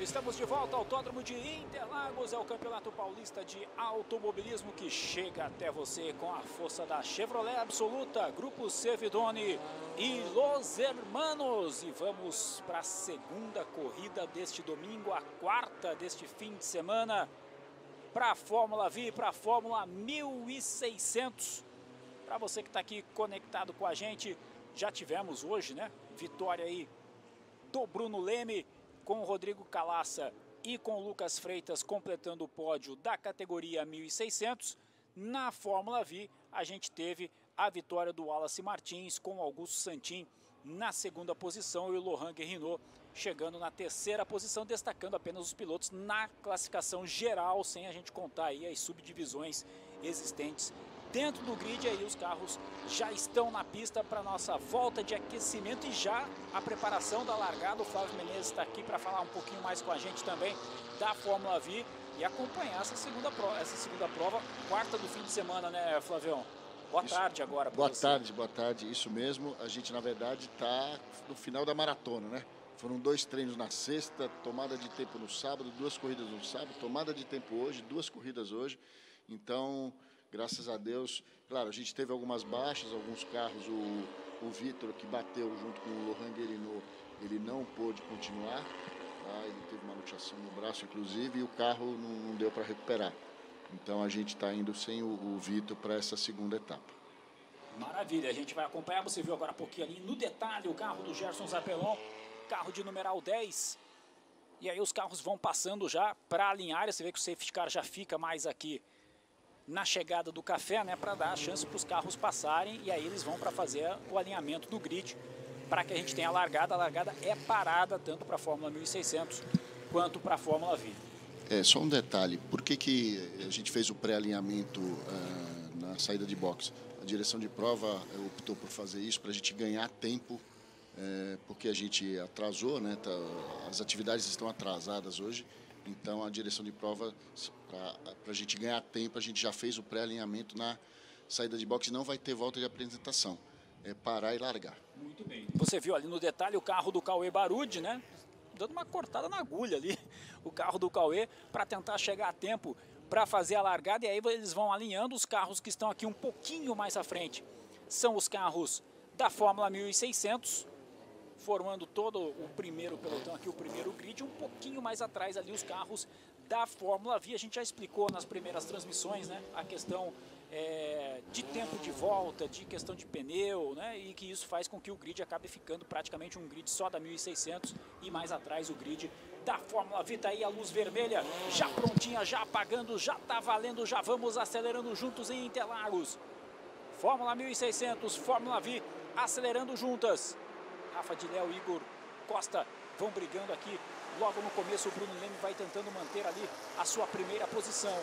Estamos de volta ao Autódromo de Interlagos, é o Campeonato Paulista de Automobilismo que chega até você com a força da Chevrolet Absoluta, Grupo Servidone e Los Hermanos. E vamos para a segunda corrida deste domingo, a quarta deste fim de semana, para a Fórmula V, para a Fórmula 1600. Para você que está aqui conectado com a gente, já tivemos hoje, né? Vitória aí do Bruno Leme com Rodrigo Calaça e com Lucas Freitas completando o pódio da categoria 1600. Na Fórmula V, a gente teve a vitória do Wallace Martins com Augusto Santin na segunda posição e o Lohan Guerrinot chegando na terceira posição, destacando apenas os pilotos na classificação geral, sem a gente contar aí as subdivisões existentes dentro do grid aí os carros já estão na pista para nossa volta de aquecimento e já a preparação da largada. O Flávio Menezes está aqui para falar um pouquinho mais com a gente também da Fórmula V e acompanhar essa segunda prova, essa segunda prova, quarta do fim de semana, né, Flavião? Boa isso. tarde agora. Boa você. tarde, boa tarde. Isso mesmo. A gente, na verdade, está no final da maratona, né? Foram dois treinos na sexta, tomada de tempo no sábado, duas corridas no sábado, tomada de tempo hoje, duas corridas hoje. Então, graças a Deus. Claro, a gente teve algumas baixas, alguns carros, o, o Vitor, que bateu junto com o Lohan Guerino, ele não pôde continuar, tá? ele teve uma luxação no braço, inclusive, e o carro não, não deu para recuperar. Então a gente está indo sem o, o Vitor para essa segunda etapa. Maravilha, a gente vai acompanhar, você viu agora há pouquinho ali no detalhe o carro do Gerson Zapelon, carro de numeral 10. E aí os carros vão passando já para alinhar, você vê que o safety car já fica mais aqui na chegada do café, né, para dar a chance para os carros passarem e aí eles vão para fazer o alinhamento do grid para que a gente tenha a largada. A largada é parada tanto para a Fórmula 1600 quanto para a Fórmula V. É, só um detalhe, por que, que a gente fez o pré-alinhamento uh, na saída de box? A direção de prova optou por fazer isso para a gente ganhar tempo, é, porque a gente atrasou, né, tá, as atividades estão atrasadas hoje, então a direção de prova para a gente ganhar tempo, a gente já fez o pré-alinhamento na saída de boxe, não vai ter volta de apresentação. É parar e largar. Muito bem. Você viu ali no detalhe o carro do Cauê Barude, né? Dando uma cortada na agulha ali, o carro do Cauê, para tentar chegar a tempo para fazer a largada. E aí eles vão alinhando os carros que estão aqui um pouquinho mais à frente. São os carros da Fórmula 1600, formando todo o primeiro pelotão aqui, o primeiro grid, um pouquinho mais atrás ali os carros da Fórmula V. A gente já explicou nas primeiras transmissões né, a questão é, de tempo de volta, de questão de pneu, né, e que isso faz com que o grid acabe ficando praticamente um grid só da 1600 e mais atrás o grid da Fórmula V. Tá aí a luz vermelha, já prontinha, já apagando, já tá valendo, já vamos acelerando juntos em Interlagos. Fórmula 1600, Fórmula V, acelerando juntas. Rafa de Léo, Igor Costa vão brigando aqui Logo no começo, o Bruno Leme vai tentando manter ali a sua primeira posição.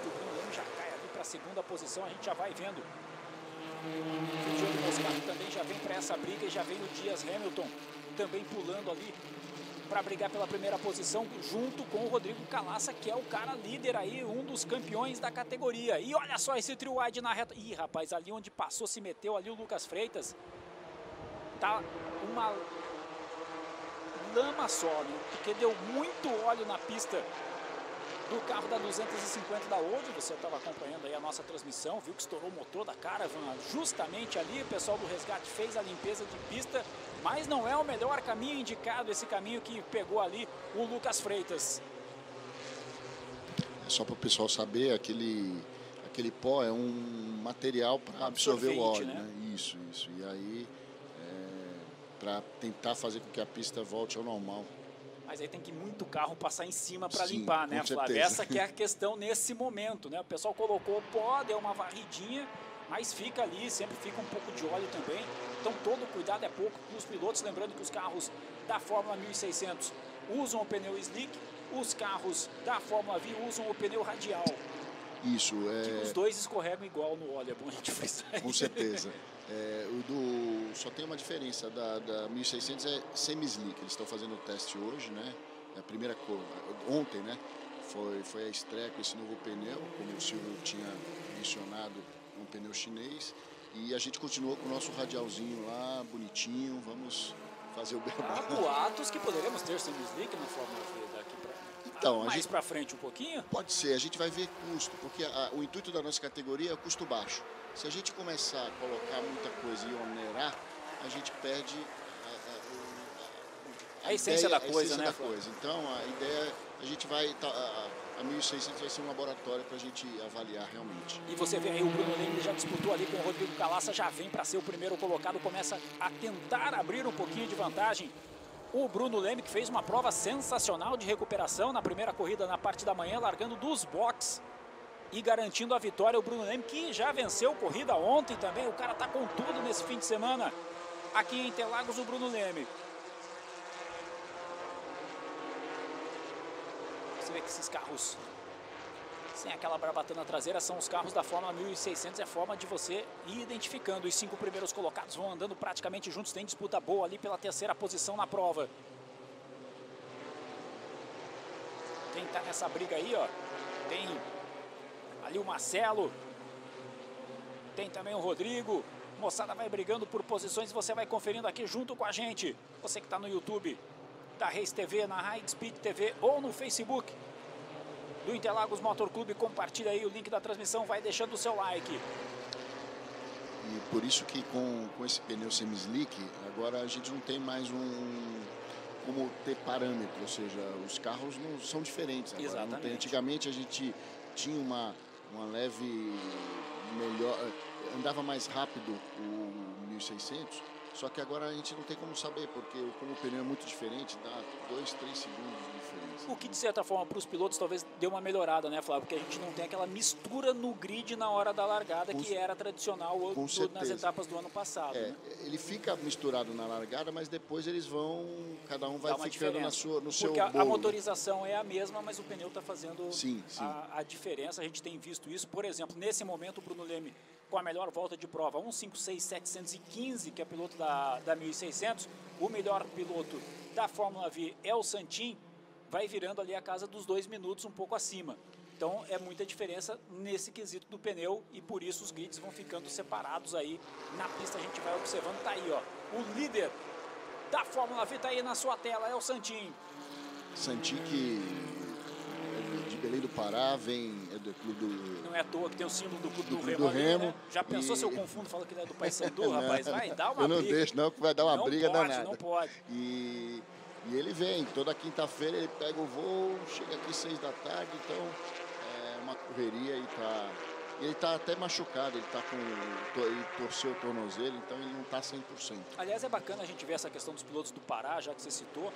O Bruno Leme já cai ali para a segunda posição, a gente já vai vendo. O Diogo Moscato também já vem para essa briga e já vem o Dias Hamilton também pulando ali para brigar pela primeira posição junto com o Rodrigo Calaça, que é o cara líder aí, um dos campeões da categoria. E olha só esse trio wide na reta. Ih, rapaz, ali onde passou, se meteu ali o Lucas Freitas tá uma lama só, né? porque deu muito óleo na pista do carro da 250 da Old, você estava acompanhando aí a nossa transmissão, viu que estourou o motor da Caravan justamente ali, o pessoal do resgate fez a limpeza de pista, mas não é o melhor caminho indicado, esse caminho que pegou ali o Lucas Freitas. É só para o pessoal saber, aquele, aquele pó é um material para absorver o óleo, né? né? Isso, isso, e aí para tentar fazer com que a pista volte ao normal. Mas aí tem que muito carro passar em cima para limpar, né, Flávio? Essa que é a questão nesse momento, né? O pessoal colocou o pó, deu uma varridinha, mas fica ali, sempre fica um pouco de óleo também. Então todo cuidado é pouco para os pilotos, lembrando que os carros da Fórmula 1600 usam o pneu slick, os carros da Fórmula V usam o pneu radial. Isso, é... Que os dois escorregam igual no óleo, é bom a gente frisar Com certeza. É, o do, só tem uma diferença, da, da 1600 é semi-slick, eles estão fazendo o teste hoje, né? É a primeira cor, ontem, né? Foi, foi a estreia com esse novo pneu, como o Silvio tinha mencionado, um pneu chinês. E a gente continuou com o nosso radialzinho lá, bonitinho, vamos fazer o beabá. Há boatos que poderemos ter semi slick na Fórmula V daqui para então, mais gente, para frente um pouquinho? Pode ser, a gente vai ver custo, porque a, o intuito da nossa categoria é custo baixo. Se a gente começar a colocar muita coisa e onerar, a gente perde a, a, a essência ideia, da coisa, essência né? Da coisa. Então, a ideia, a gente vai, tá, a, 1600 vai ser um laboratório para a gente avaliar realmente. E você vê aí o Bruno Leme já disputou ali com o Rodrigo Calaça, já vem para ser o primeiro colocado, começa a tentar abrir um pouquinho de vantagem o Bruno Leme, que fez uma prova sensacional de recuperação na primeira corrida na parte da manhã, largando dos box e garantindo a vitória. O Bruno Leme, que já venceu corrida ontem também. O cara tá com tudo nesse fim de semana. Aqui em Interlagos, o Bruno Leme. Você vê que esses carros sem aquela barbatana traseira, são os carros da Fórmula 1600. É forma de você ir identificando. Os cinco primeiros colocados vão andando praticamente juntos. Tem disputa boa ali pela terceira posição na prova. Quem está nessa briga aí, ó, tem ali o Marcelo, tem também o Rodrigo. Moçada vai brigando por posições, você vai conferindo aqui junto com a gente. Você que está no YouTube, da Race TV, na High Speed TV ou no Facebook do Interlagos Motor Clube. Compartilha aí o link da transmissão, vai deixando o seu like. E por isso que com, com esse pneu semi-slick, agora a gente não tem mais um como ter parâmetro, ou seja, os carros não são diferentes agora. Exatamente. Tem, antigamente a gente tinha uma, uma leve melhor, andava mais rápido o 1600, só que agora a gente não tem como saber, porque como o pneu é muito diferente, dá 2, 3 segundos de diferença. O que de certa forma para os pilotos talvez deu uma melhorada, né, Flávio? Porque a gente não tem aquela mistura no grid na hora da largada com, que era tradicional do, nas etapas do ano passado. É, né? Ele fica misturado na largada, mas depois eles vão, cada um vai ficando na sua, no seu Porque a, a, motorização é a mesma, mas o pneu está fazendo sim, sim. A, a diferença. A gente tem visto isso. Por exemplo, nesse momento o Bruno Leme com a melhor volta de prova, 156.715, que é piloto da, da 1600. O melhor piloto da Fórmula V é o Santin, vai virando ali a casa dos dois minutos, um pouco acima. Então é muita diferença nesse quesito do pneu e por isso os grids vão ficando separados aí na pista. A gente vai observando, tá aí ó, o líder da Fórmula V tá aí na sua tela, é o Santin. Santin que de Belém do Pará, vem é do clube do. Não é à toa que tem o símbolo do clube do, do, Remo. Do Remo ali, né? Já pensou e... se eu confundo falo que não é do Paysandu, rapaz? Vai dar uma eu não briga. deixo, não, que vai dar uma não briga pode, danada. Não pode. E, e ele vem, toda quinta-feira ele pega o voo, chega aqui seis da tarde, então é uma correria e tá. Ele está até machucado, ele está com. Ele torceu o tornozelo, então ele não está 100%. Aliás, é bacana a gente ver essa questão dos pilotos do Pará, já que você citou,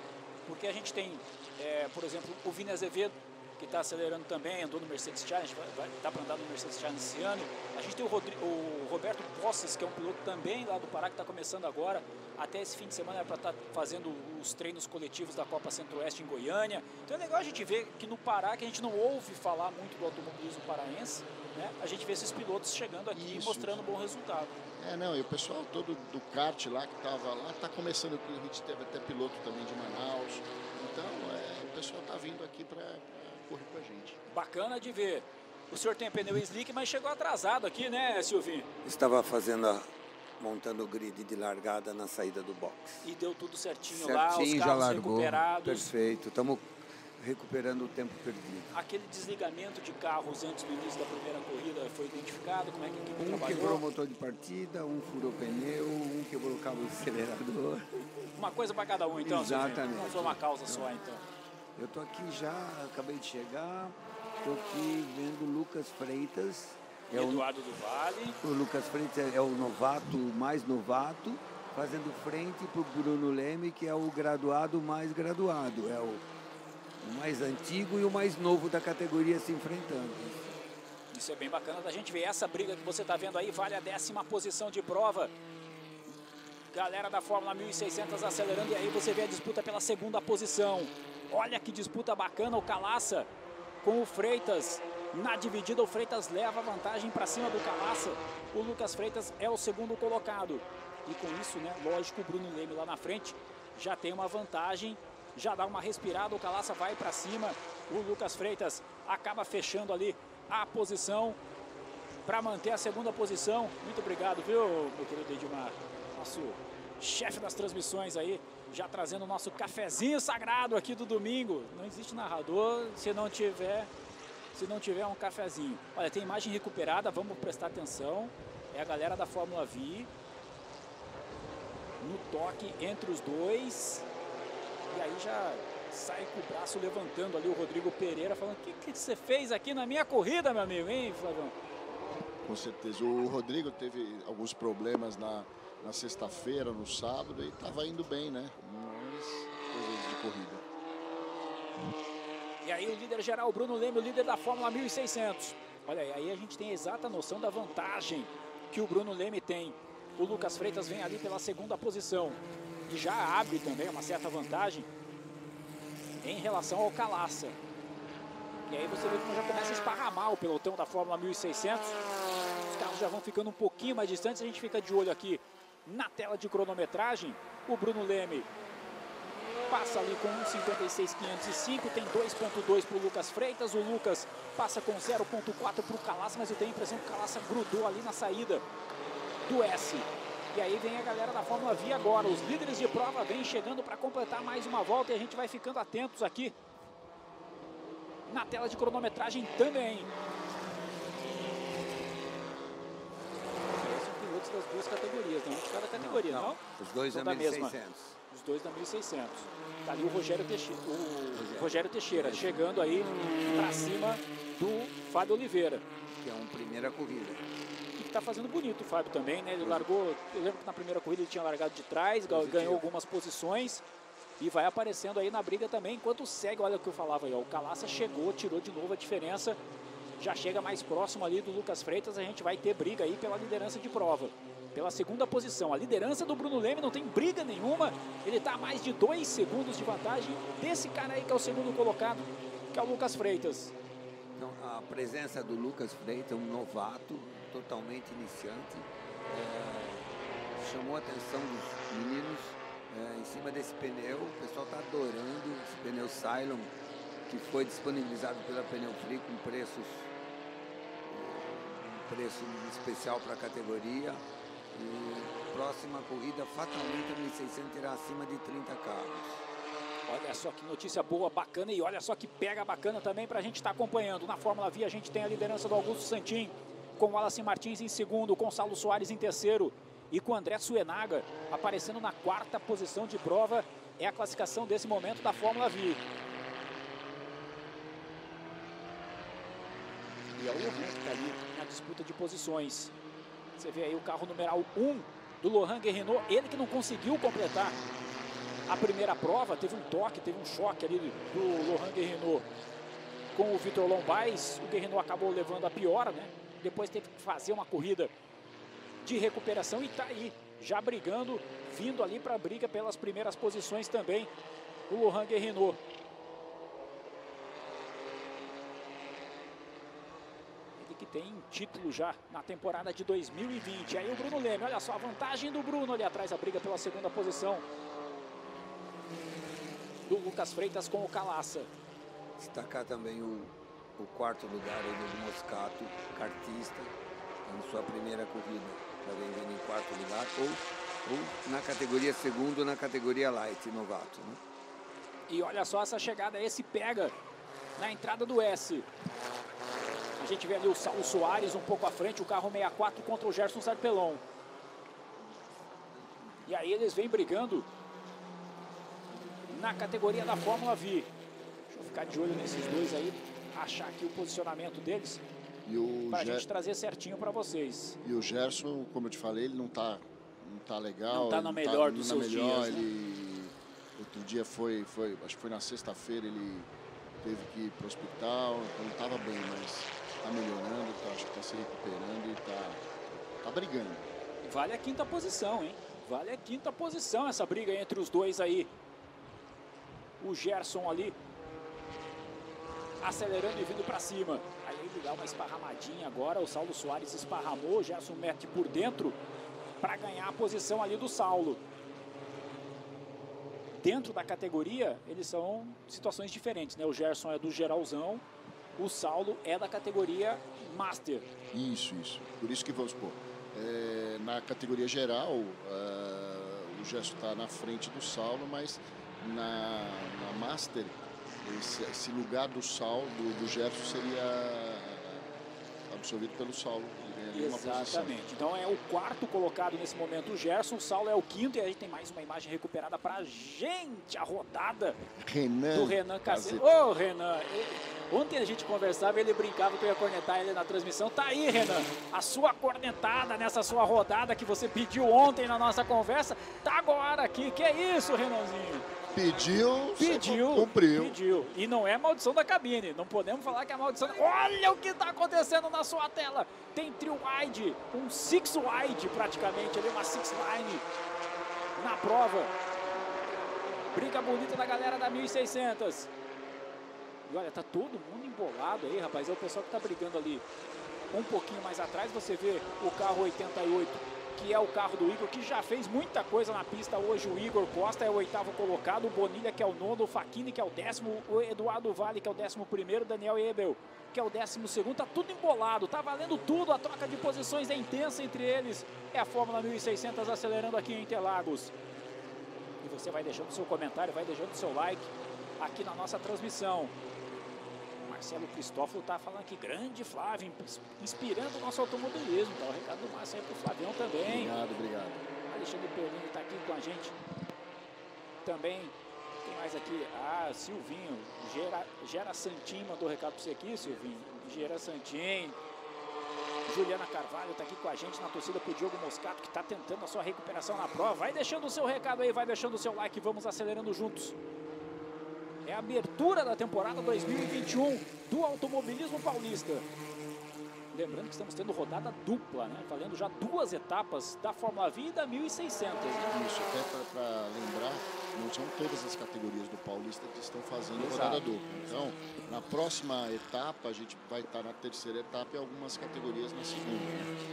porque a gente tem, é, por exemplo, o Vini Azevedo, que está acelerando também, andou no Mercedes Challenge, vai, vai tá para andar no Mercedes Challenge esse ano. A gente tem o, Rodrigo, o Roberto Posses, que é um piloto também lá do Pará, que está começando agora. Até esse fim de semana é para estar tá fazendo os treinos coletivos da Copa Centro-Oeste em Goiânia. Então é legal a gente ver que no Pará, que a gente não ouve falar muito do automobilismo paraense, né? a gente vê esses pilotos chegando aqui Isso. e mostrando bom resultado. É, não, e o pessoal todo do kart lá que estava lá, está começando, a gente teve até piloto também de Manaus. Então, é, o pessoal está vindo aqui para correr com a gente. Bacana de ver. O senhor tem pneu slick, mas chegou atrasado aqui, né, Silvinho? Estava fazendo a, montando o grid de largada na saída do box. E deu tudo certinho, certinho lá, os já carros largou, recuperados. Perfeito. Estamos recuperando o tempo perdido. Aquele desligamento de carros antes do início da primeira corrida foi identificado? Como é que a equipe um trabalhou? quebrou o motor de partida, um furou pneu, um quebrou o cabo do acelerador. Uma coisa para cada um, então. Exatamente. Não foi uma causa só, então. Eu tô aqui já, acabei de chegar, tô aqui vendo o Lucas Freitas. É Eduardo o, do Vale. O Lucas Freitas é o novato, mais novato, fazendo frente para o Bruno Leme, que é o graduado mais graduado. É o, o mais antigo e o mais novo da categoria se enfrentando. Isso é bem bacana da gente ver. Essa briga que você está vendo aí vale a décima posição de prova. Galera da Fórmula 1600 acelerando e aí você vê a disputa pela segunda posição. Olha que disputa bacana o Calaça com o Freitas. Na dividida, o Freitas leva vantagem para cima do Calaça. O Lucas Freitas é o segundo colocado. E com isso, né, lógico, o Bruno Leme lá na frente já tem uma vantagem, já dá uma respirada, o Calaça vai para cima. O Lucas Freitas acaba fechando ali a posição para manter a segunda posição. Muito obrigado, viu, meu querido Edmar? Nosso chefe das transmissões aí, já trazendo o nosso cafezinho sagrado aqui do domingo. Não existe narrador se não tiver se não tiver um cafezinho. Olha, tem imagem recuperada, vamos prestar atenção. É a galera da Fórmula V no toque entre os dois. E aí já sai com o braço levantando ali o Rodrigo Pereira, falando: O que, que você fez aqui na minha corrida, meu amigo, hein, Flavão? Com certeza. O Rodrigo teve alguns problemas na, na sexta-feira, no sábado, e estava indo bem, né? Mas coisas de corrida. E aí o líder geral, Bruno Leme, o líder da Fórmula 1600. Olha, aí a gente tem a exata noção da vantagem que o Bruno Leme tem. O Lucas Freitas vem ali pela segunda posição e já abre também uma certa vantagem em relação ao Calaça. E aí você vê que já começa a esparramar o pelotão da Fórmula 1600. Os carros já vão ficando um pouquinho mais distantes. A gente fica de olho aqui na tela de cronometragem. O Bruno Leme passa ali com 1,56,505, tem 2,2 para o Lucas Freitas. O Lucas passa com 0,4 para o Calaça, mas eu tenho a impressão que o Calaça grudou ali na saída do S. E aí vem a galera da Fórmula V agora. Os líderes de prova vêm chegando para completar mais uma volta e a gente vai ficando atentos aqui na tela de cronometragem também. São pilotos das duas categorias, não de cada categoria, não? não? Os dois da 1600. Os dois da 1600. Tá ali o Rogério Teixeira, o Rogério, Teixeira chegando aí para cima do Fábio Oliveira. Que é uma primeira corrida está fazendo bonito o Fábio também, né? Ele largou, eu lembro que na primeira corrida ele tinha largado de trás, Positivo. ganhou algumas posições e vai aparecendo aí na briga também, enquanto segue, olha o que eu falava aí, ó, o Calaça chegou, tirou de novo a diferença, já chega mais próximo ali do Lucas Freitas, a gente vai ter briga aí pela liderança de prova. Pela segunda posição, a liderança do Bruno Leme não tem briga nenhuma, ele está a mais de dois segundos de vantagem desse cara aí que é o segundo colocado, que é o Lucas Freitas. Então, a presença do Lucas Freitas, um novato, totalmente iniciante, é, chamou a atenção dos meninos é, em cima desse pneu. O pessoal está adorando esse pneu Cylon, que foi disponibilizado pela Pneu Free com preços preço especial para a categoria. E próxima corrida, fatalmente a 1600 irá acima de 30 carros. Olha só que notícia boa, bacana e olha só que pega bacana também para a gente estar tá acompanhando. Na Fórmula V a gente tem a liderança do Augusto Santin, com o Wallace Martins em segundo, com Saulo Soares em terceiro e com André Suenaga aparecendo na quarta posição de prova. É a classificação desse momento da Fórmula V. E é o que está ali na disputa de posições. Você vê aí o carro numeral 1 do Lohan Guerrinot, ele que não conseguiu completar a primeira prova, teve um toque, teve um choque ali do Lohan Guerrinot com o Vitor Lombais. O Guerrinot acabou levando a piora, né? depois teve que fazer uma corrida de recuperação e está aí, já brigando, vindo ali para a briga pelas primeiras posições também, o Lohan Guerrinot. Que tem título já na temporada de 2020. Aí o Bruno Leme, olha só a vantagem do Bruno ali atrás, a briga pela segunda posição do Lucas Freitas com o Calaça. Destacar também o o quarto lugar ele do Moscato, cartista, em sua primeira corrida, está vendendo em quarto lugar, ou, ou na categoria segundo, na categoria light, novato. Né? E olha só essa chegada, esse pega na entrada do S. A gente vê ali o, o Soares um pouco à frente, o carro 64 contra o Gerson Sarpelon. E aí eles vêm brigando na categoria da Fórmula V. Deixa eu ficar de olho nesses dois aí achar aqui o posicionamento deles para a Ger... gente trazer certinho para vocês. E o Gerson, como eu te falei, ele não está não tá legal. Não está na melhor tá, dos seus melhor, dias. Né? Ele, outro dia foi, foi, acho que foi na sexta-feira, ele teve que ir para o hospital, então não estava bem, mas está melhorando, tá, acho que está se recuperando e está tá brigando. Vale a quinta posição, hein? Vale a quinta posição essa briga entre os dois aí. O Gerson ali acelerando e vindo para cima. Aí ele dá uma esparramadinha agora, o Saulo Soares esparramou, o Gerson mete por dentro para ganhar a posição ali do Saulo. Dentro da categoria, eles são situações diferentes, né? O Gerson é do geralzão, o Saulo é da categoria Master. Isso, isso. Por isso que vamos supor, é, na categoria geral, uh, o o Gerson está na frente do Saulo, mas na, na Master, esse, esse lugar do Saulo, do, do Gerson, seria absorvido pelo Saulo. Exatamente. Então é o quarto colocado nesse momento o Gerson, o Saulo é o quinto e a gente tem mais uma imagem recuperada pra gente, a rodada Renan do Renan Cacete. Ô oh, Renan, ontem a gente conversava ele brincava que eu ia cornetar ele na transmissão. Tá aí, Renan, a sua cornetada nessa sua rodada que você pediu ontem na nossa conversa, tá agora aqui. Que é isso, Renanzinho? Pediu, pediu, cumpriu. Pediu. E não é maldição da cabine. Não podemos falar que é maldição. Olha o que está acontecendo na sua tela. Tem trio wide, um six wide praticamente ali, uma six line na prova. Briga bonita da galera da 1600. E olha, tá todo mundo embolado aí, rapaz. É o pessoal que tá brigando ali. Um pouquinho mais atrás você vê o carro 88 que é o carro do Igor, que já fez muita coisa na pista hoje. O Igor Costa é o oitavo colocado, o Bonilha, que é o nono, o Faquini, que é o décimo, o Eduardo Vale, que é o décimo primeiro, Daniel Ebel, que é o décimo segundo. Tá tudo embolado, tá valendo tudo. A troca de posições é intensa entre eles. É a Fórmula 1600 acelerando aqui em Interlagos. E você vai deixando seu comentário, vai deixando seu like aqui na nossa transmissão. Marcelo Cristófilo está falando aqui, grande Flávio, inspirando o nosso automobilismo. Então, o recado do Márcio aí para o Flavião também. Obrigado, obrigado. Alexandre Perlini está aqui com a gente também. Quem mais aqui? Ah, Silvinho, Gera, Gera Santin mandou recado para você aqui, Silvinho. Gera Santin. Juliana Carvalho está aqui com a gente na torcida para o Diogo Moscato, que está tentando a sua recuperação na prova. Vai deixando o seu recado aí, vai deixando o seu like, vamos acelerando juntos. É a abertura da temporada 2021 do automobilismo paulista. Lembrando que estamos tendo rodada dupla, né? Valendo já duas etapas da Fórmula V e da 1600. Né? Isso, até para lembrar, não são todas as categorias do Paulista que estão fazendo Exato. rodada dupla. Então, na próxima etapa, a gente vai estar na terceira etapa e algumas categorias na segunda. Né?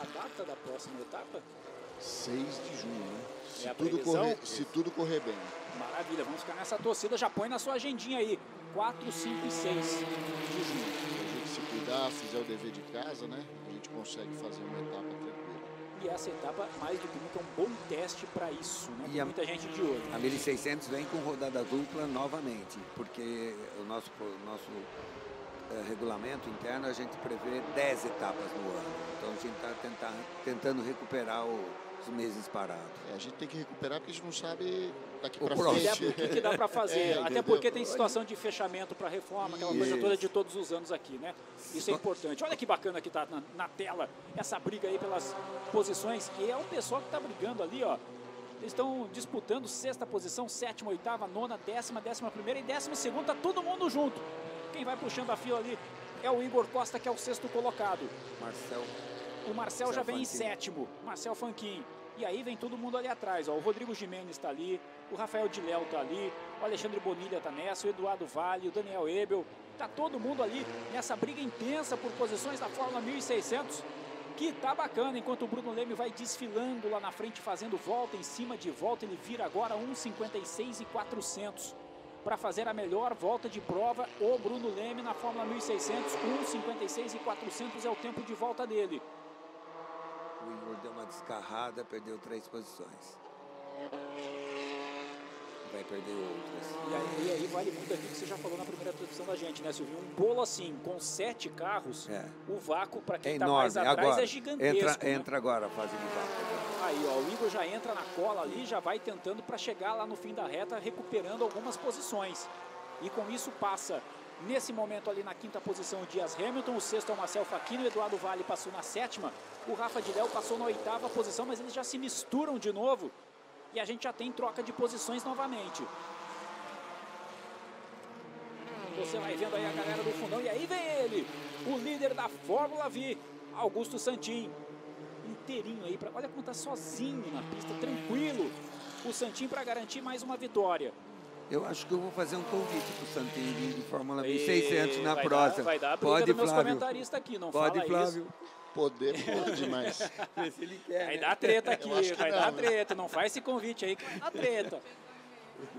A data da próxima etapa? 6 de junho, né? Se, é tudo correr, se tudo correr bem. Maravilha, vamos ficar nessa torcida. Já põe na sua agendinha aí. 4, 5 e 6 de junho. Se a gente se cuidar, fizer o dever de casa, né? A gente consegue fazer uma etapa tranquila. E essa etapa, mais do que nunca, é um bom teste para isso, né? Tem muita gente de olho. A 1600 vem com rodada dupla novamente, porque o nosso, o nosso é, regulamento interno a gente prevê 10 etapas no ano. Então a gente está tentando recuperar o os meses parados. É, a gente tem que recuperar porque a gente não sabe daqui para frente. O que, que dá para fazer. É, Até porque tem situação de fechamento para reforma, aquela coisa toda de todos os anos aqui, né? Isso é importante. Olha que bacana que está na, na, tela essa briga aí pelas posições. E é o pessoal que está brigando ali, ó. Eles estão disputando sexta posição, sétima, oitava, nona, décima, décima primeira e décima segunda. Tá todo mundo junto. Quem vai puxando a fila ali é o Igor Costa, que é o sexto colocado. Marcel o Marcel, Marcel já vem Fanquin. em sétimo, Marcel Fanquin. E aí vem todo mundo ali atrás. Ó. O Rodrigo Jimenez está ali, o Rafael de Léo está ali, o Alexandre Bonilha está nessa, o Eduardo Vale, o Daniel Ebel. Está todo mundo ali nessa briga intensa por posições da Fórmula 1600 que tá bacana, enquanto o Bruno Leme vai desfilando lá na frente, fazendo volta em cima de volta, ele vira agora 1,56 e 400 para fazer a melhor volta de prova, o Bruno Leme na Fórmula 1600, 1,56 e 400 é o tempo de volta dele Igor deu uma descarrada, perdeu três posições. Vai perder outras. E aí, e aí vale muito aquilo que você já falou na primeira transmissão da gente, né, Silvio? Um bolo assim, com sete carros, é. o vácuo para quem está é mais atrás agora, é gigantesco. Entra, né? entra agora a fase de vácuo. Aí, ó, o Igor já entra na cola ali, já vai tentando para chegar lá no fim da reta, recuperando algumas posições. E com isso passa Nesse momento ali na quinta posição o Dias Hamilton, o sexto é o Marcel Faquino, o Eduardo Vale passou na sétima, o Rafa de Léo passou na oitava posição, mas eles já se misturam de novo e a gente já tem troca de posições novamente. Você vai vendo aí a galera do fundão e aí vem ele, o líder da Fórmula V, Augusto Santin. Inteirinho aí, pra, olha como tá sozinho na pista, tranquilo. O Santin para garantir mais uma vitória. Eu acho que eu vou fazer um convite para o Santinho de Fórmula 1600 na vai próxima. Dar, vai dar pode, Flávio. comentaristas aqui, não pode, Flávio. Isso. Poder pode, mas... se ele quer, vai né? dar treta aqui, vai não, dar né? treta. Não faz esse convite aí que vai dar treta.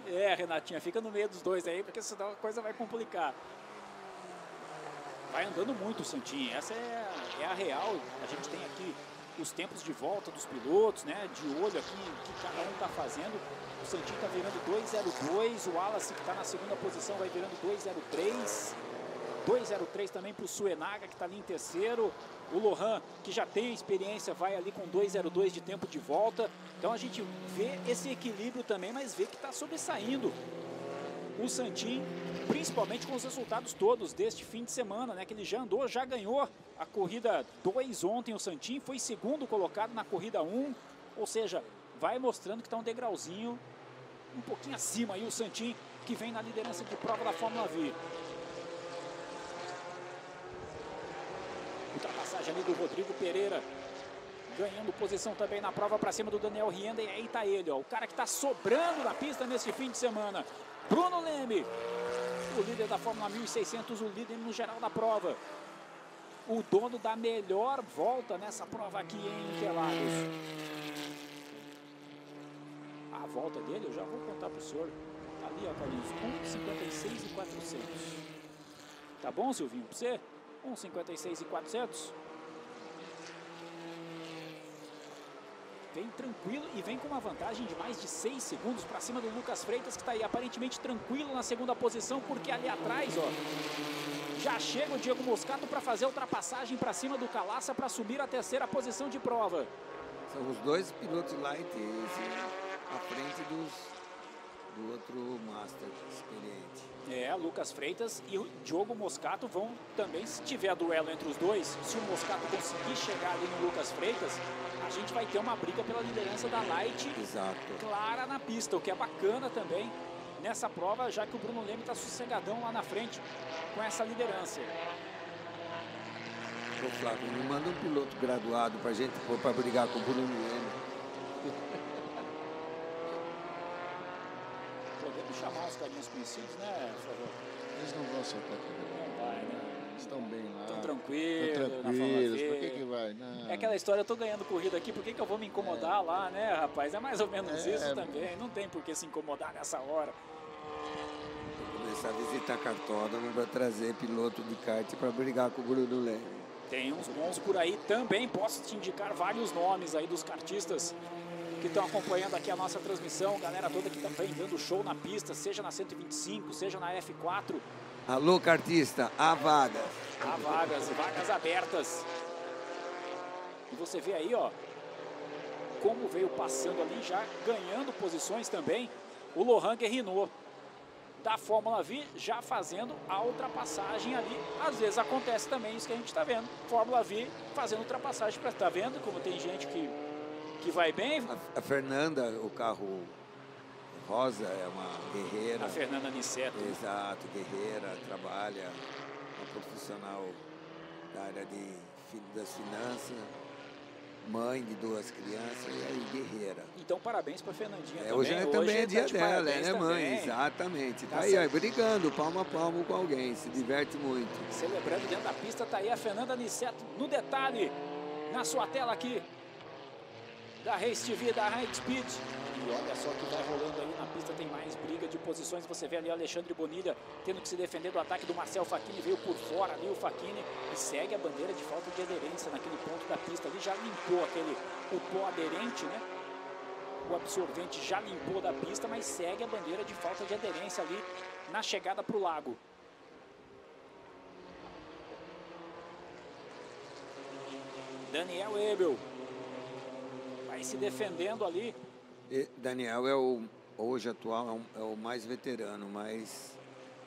É, Renatinha, fica no meio dos dois aí, porque senão a coisa vai complicar. Vai andando muito o Santinho, essa é, é a real. A gente tem aqui os tempos de volta dos pilotos, né? De olho aqui o que cada um está fazendo. O Santinho está virando 2,02. O Wallace, que está na segunda posição, vai virando 2,03. 2,03 também para o Suenaga, que está ali em terceiro. O Lohan, que já tem experiência, vai ali com 2,02 de tempo de volta. Então a gente vê esse equilíbrio também, mas vê que está sobressaindo o Santin, principalmente com os resultados todos deste fim de semana, né? Que ele já andou, já ganhou a corrida 2 ontem, o Santin foi segundo colocado na corrida 1, um, ou seja, vai mostrando que está um degrauzinho um pouquinho acima aí o Santin, que vem na liderança de prova da Fórmula V. Ultrapassagem ali do Rodrigo Pereira, ganhando posição também na prova para cima do Daniel Rienda. E aí tá ele, ó, o cara que está sobrando na pista nesse fim de semana. Bruno Leme, o líder da Fórmula 1600, o líder no geral da prova. O dono da melhor volta nessa prova aqui em Interlagos. A volta dele, eu já vou contar para o senhor. Tá ali, ó, Carlinhos, 1,56 e 400. Tá bom, Silvinho, para você? 1,56 e 400. Vem tranquilo e vem com uma vantagem de mais de 6 segundos para cima do Lucas Freitas, que está aí aparentemente tranquilo na segunda posição, porque ali atrás, ó, já chega o Diego Moscato para fazer a ultrapassagem para cima do Calaça para subir a terceira posição de prova. São os dois pilotos light à frente dos, do outro Master experiente. É, Lucas Freitas e o Diogo Moscato vão também, se tiver duelo entre os dois, se o Moscato conseguir chegar ali no Lucas Freitas, a gente vai ter uma briga pela liderança da Light Exato. clara na pista, o que é bacana também nessa prova, já que o Bruno Leme está sossegadão lá na frente com essa liderança. Ô Flávio, me manda um piloto graduado para a gente pôr para brigar com o Bruno Leme. Podemos chamar os carinhos conhecidos, né, por favor? Eles não vão soltar Não vai, né? Estão bem lá. Estão tranquilos, Estão tranquilos. Por que, que vai? Não. É aquela história, eu tô ganhando corrida aqui, por que, que eu vou me incomodar lá, né, rapaz? É mais ou menos É. isso também. Não tem por que se incomodar nessa hora. Vou começar a visitar cartódromo para trazer piloto de kart para brigar com o Bruno Leme. Tem uns bons por aí também. Posso te indicar vários nomes aí dos kartistas que estão acompanhando aqui a nossa transmissão. Galera toda que também dando show na pista, seja na 125, seja na F4. Alô, cartista, há vagas. Há vagas, vagas abertas. E você vê aí, ó, como veio passando ali, já ganhando posições também, o Lohan Guerrinot da Fórmula V, já fazendo a ultrapassagem ali. Às vezes acontece também isso que a gente está vendo. Fórmula V fazendo ultrapassagem, para tá vendo como tem gente que, que vai bem. A, a Fernanda, o carro rosa, é uma guerreira. A Fernanda Nisseto. Exato, guerreira, trabalha, uma profissional da área de, das finanças, mãe de duas crianças, e aí guerreira. Então parabéns para Fernandinha É, também. hoje é, também é tá dia de dela, parabéns né, mãe? também. Exatamente. Tá, Tá aí, ó, brigando, palmo a palmo com alguém, se diverte muito. Celebrando dentro da pista, tá aí a Fernanda Nisseto no detalhe, na sua tela aqui, da Race TV, da High Speed. E olha só que vai rolando aí na pista, tem mais briga de posições. Você vê ali o Alexandre Bonilha tendo que se defender do ataque do Marcel Facchini, veio por fora ali o Facchini e segue a bandeira de falta de aderência naquele ponto da pista ali, já limpou aquele, o pó aderente, né? O absorvente já limpou da pista, mas segue a bandeira de falta de aderência ali na chegada para o lago. Daniel Ebel vai se defendendo ali. E Daniel é o, hoje atual, é, um- é o mais veterano, mais,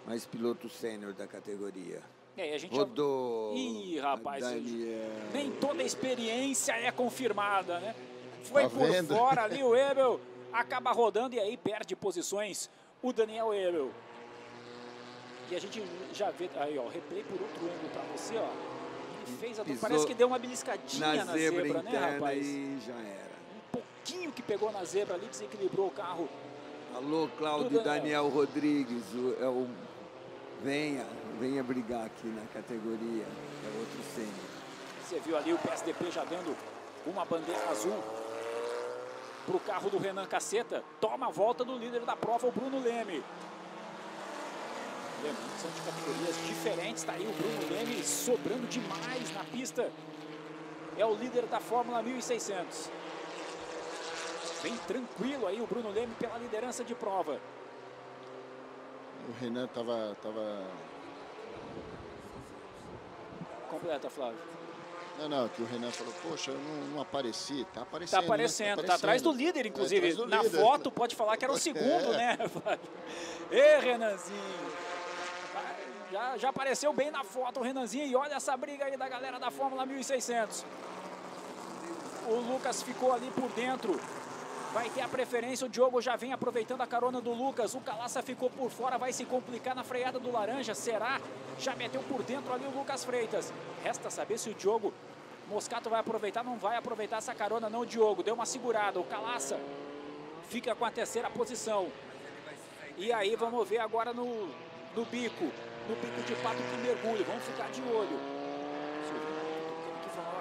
mais piloto sênior da categoria. E aí a gente já- Rodou. Ih, rapaz, Daniel. nem toda a experiência é confirmada, né? Foi Tá por vendo? fora ali o Ebel, acaba rodando e aí perde posições o Daniel Ebel. E a gente já vê, aí ó, replay por outro ângulo pra você, ó. Ele fez, a, parece que deu uma beliscadinha Na, na, zebra, zebra, né, rapaz? e já era. Que pegou na zebra ali, desequilibrou o carro. Alô, Cláudio Daniel Rodrigues, o- é o, venha, venha brigar aqui na categoria, é outro sênior. Você viu ali o PSDP já dando uma bandeira azul para o carro do Renan Caceta. Toma a volta do líder da prova, o Bruno Leme. Lembrando que são de categorias diferentes. Está aí o Bruno Leme sobrando demais na pista. é o líder da Fórmula 1600. Bem tranquilo aí o Bruno Leme pela liderança de prova. O Renan tava, tava... Completa, Flávio. Não, não, que o Renan falou, poxa, eu não, não apareci. Tá aparecendo. Tá aparecendo, né? tá, atrás do líder, inclusive. do Na líder. foto pode falar que era o segundo, É. né, Flávio? Ê, Renanzinho. Já, já apareceu bem na foto o Renanzinho. E olha essa briga aí da galera da Fórmula 1600. O Lucas ficou ali por dentro. Vai ter a preferência, o Diogo já vem aproveitando a carona do Lucas. O Calaça ficou por fora, vai se complicar na freada do Laranja. Será? Já meteu por dentro ali o Lucas Freitas. Resta saber se o Diogo Moscato vai aproveitar. Não vai aproveitar essa carona, não, Diogo. Deu uma segurada. O Calaça fica com a terceira posição. E aí vamos ver agora no, no bico. No bico de pato que mergulho. Vamos ficar de olho.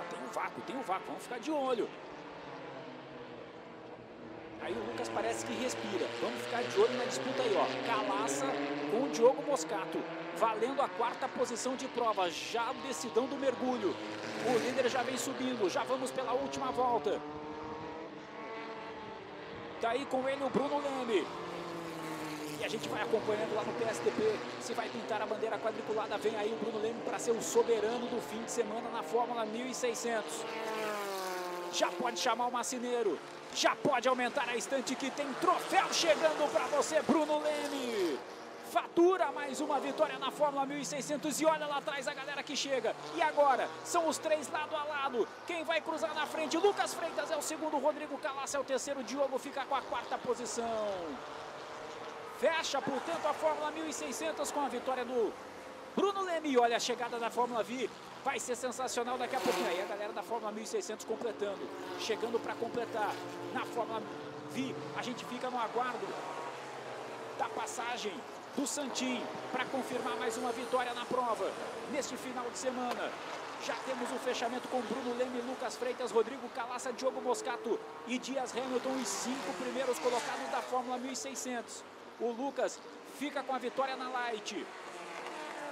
Tem o vácuo, tem o vácuo. Vamos ficar de olho. Aí o Lucas parece que respira. Vamos ficar de olho na disputa aí, ó. Calaça com o Diogo Moscato. Valendo a quarta posição de prova. Já o decidão do mergulho. O líder já vem subindo. Já vamos pela última volta. Tá aí com ele o Bruno Leme. E a gente vai acompanhando lá no PSDP se vai pintar a bandeira quadriculada. Vem aí o Bruno Leme para ser o soberano do fim de semana na Fórmula 1600. Já pode chamar o Macineiro. Já pode aumentar a estante que tem troféu chegando para você, Bruno Leme. Fatura mais uma vitória na Fórmula 1600 e olha lá atrás a galera que chega. E agora são os três lado a lado. Quem vai cruzar na frente? Lucas Freitas é o segundo, Rodrigo Calaça é o terceiro, Diogo fica com a quarta posição. Fecha, portanto, a Fórmula 1600 com a vitória do Bruno Leme. Olha a chegada da Fórmula V. Vai ser sensacional daqui a pouquinho. Aí a galera da Fórmula 1600 completando. Chegando para completar. Na Fórmula V, a gente fica no aguardo da passagem do Santin para confirmar mais uma vitória na prova. Neste final de semana. Já temos o fechamento com Bruno Leme, Lucas Freitas, Rodrigo Calaça, Diogo Moscato e Dias Hamilton, os cinco primeiros colocados da Fórmula 1600. O Lucas fica com a vitória na Light.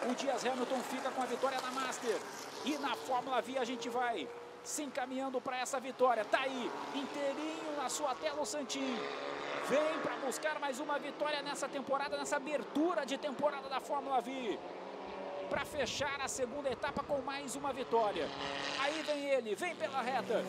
O Dias Hamilton fica com a vitória na Master. E na Fórmula V a gente vai se encaminhando para essa vitória. Tá aí, inteirinho na sua tela o Santin. Vem para buscar mais uma vitória nessa temporada, nessa abertura de temporada da Fórmula V. Para fechar a segunda etapa com mais uma vitória. Aí vem ele, vem pela reta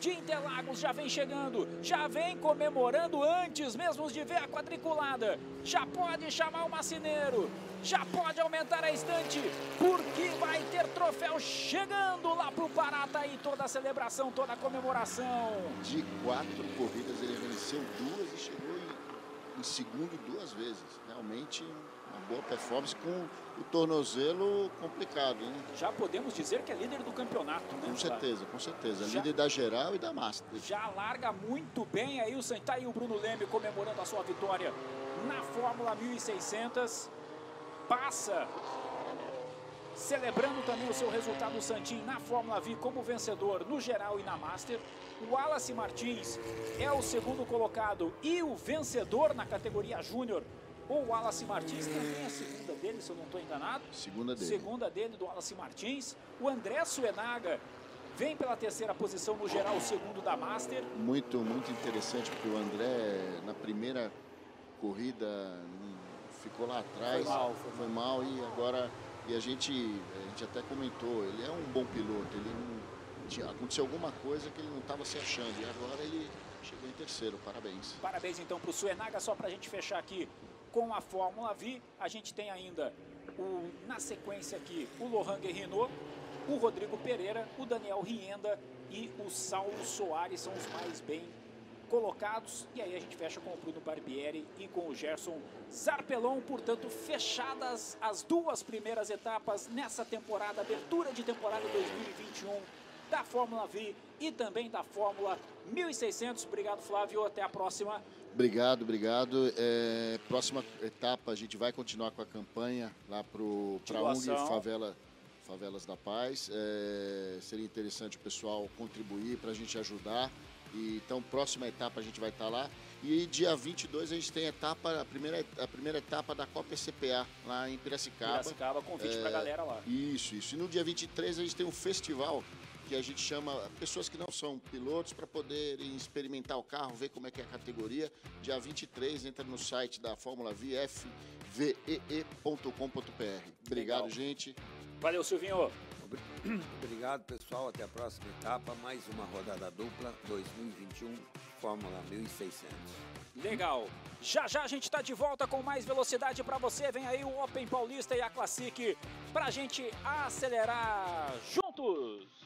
de Interlagos já vem chegando, já vem comemorando antes mesmo de ver a quadriculada. Já pode chamar o macineiro, já pode aumentar a estante, porque vai ter troféu chegando lá pro Pará. Tá aí toda a celebração, toda a comemoração. De quatro corridas ele venceu duas e chegou em, em segundo duas vezes. Realmente uma boa performance com o tornozelo complicado, hein? Já podemos dizer que é líder do campeonato, né? Com certeza, com certeza. Já- Líder da geral e da Master. Já larga muito bem aí o San- tá aí o Bruno Leme comemorando a sua vitória na Fórmula 1600. Passa celebrando também o seu resultado o Santin na Fórmula V como vencedor no geral e na Master. O Wallace Martins é o segundo colocado e o vencedor na categoria Júnior. O Wallace Martins também é a segunda dele, se eu não estou enganado. Segunda dele. Segunda dele do Wallace Martins. O André Suenaga vem pela terceira posição no geral, o segundo da Master. Muito, muito interessante, porque o André, na primeira corrida, ficou lá atrás. Foi mal, foi mal e agora. E a gente, a gente até comentou, ele é um bom piloto, ele não, tinha, aconteceu alguma coisa que ele não estava se achando. E agora ele chegou em terceiro, parabéns. Parabéns então para o Suenaga, só para a gente fechar aqui com a Fórmula V. A gente tem ainda o, na sequência aqui o Lohan Guerrino, o Rodrigo Pereira, o Daniel Rienda e o Saulo Soares são os mais bem colocados. E aí a gente fecha com o Bruno Barbieri e com o Gerson Zarpelon. Portanto, fechadas as duas primeiras etapas nessa temporada, abertura de temporada 2021 da Fórmula V e também da Fórmula 1600. Obrigado, Flávio. Até a próxima. Obrigado, obrigado. É, próxima etapa, a gente vai continuar com a campanha lá para a ONG. Favela, Favelas da Paz. É, seria interessante o pessoal contribuir para a gente ajudar. E, então, próxima etapa a gente vai estar lá. E dia 22 a gente tem a, etapa, a, primeira, a primeira etapa da Copa CPA lá em Piracicaba. Piracicaba, convite É, galera lá. Isso, isso. E no dia 23 a gente tem um festival que a gente chama pessoas que não são pilotos para poderem experimentar o carro, ver como é que é a categoria. Dia 23, entra no site da Fórmula VFVEE.com.br. Obrigado, Legal. gente. Valeu, Silvinho. Obrigado, pessoal. Até a próxima etapa. Mais uma rodada dupla 2021 Fórmula 1600. Legal. Já já a gente está de volta com mais velocidade para você. Vem aí o Open Paulista e a Classic para a gente acelerar juntos.